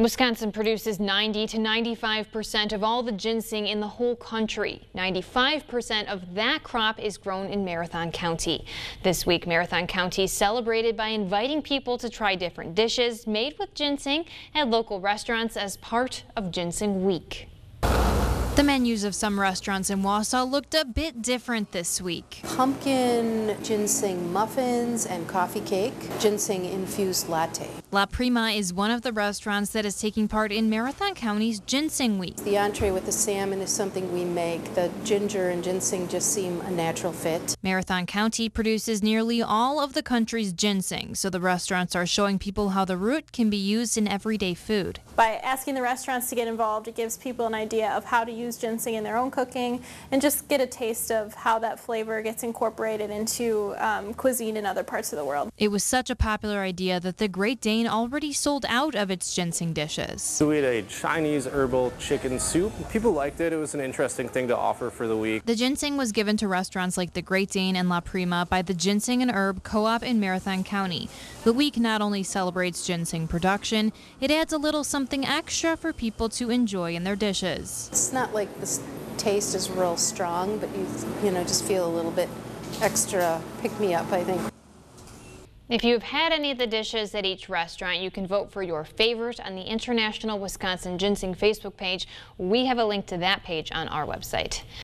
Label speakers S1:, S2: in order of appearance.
S1: Wisconsin produces 90 to 95 percent of all the ginseng in the whole country. 95 percent of that crop is grown in Marathon County. This week, Marathon County celebrated by inviting people to try different dishes made with ginseng at local restaurants as part of Ginseng Week.
S2: The menus of some restaurants in Wausau looked a bit different this week.
S3: Pumpkin ginseng muffins and coffee cake, ginseng infused latte.
S2: La Prima is one of the restaurants that is taking part in Marathon County's Ginseng Week.
S3: The entree with the salmon is something we make. The ginger and ginseng just seem a natural fit.
S2: Marathon County produces nearly all of the country's ginseng, so the restaurants are showing people how the root can be used in everyday food.
S4: By asking the restaurants to get involved, it gives people an idea of how to use ginseng in their own cooking and just get a taste of how that flavor gets incorporated into um, cuisine in other parts of the world.
S2: It was such a popular idea that the Great Dane already sold out of its ginseng dishes.
S5: We had a Chinese herbal chicken soup. People liked it. It was an interesting thing to offer for the week.
S2: The ginseng was given to restaurants like the Great Dane and La Prima by the Ginseng and Herb Co-op in Marathon County. The week not only celebrates ginseng production, it adds a little something extra for people to enjoy in their dishes.
S3: It's like the taste is real strong, but you, you know, just feel a little bit extra pick-me-up, I think.
S1: If you've had any of the dishes at each restaurant, you can vote for your favorite on the International Wisconsin Ginseng Facebook page. We have a link to that page on our website.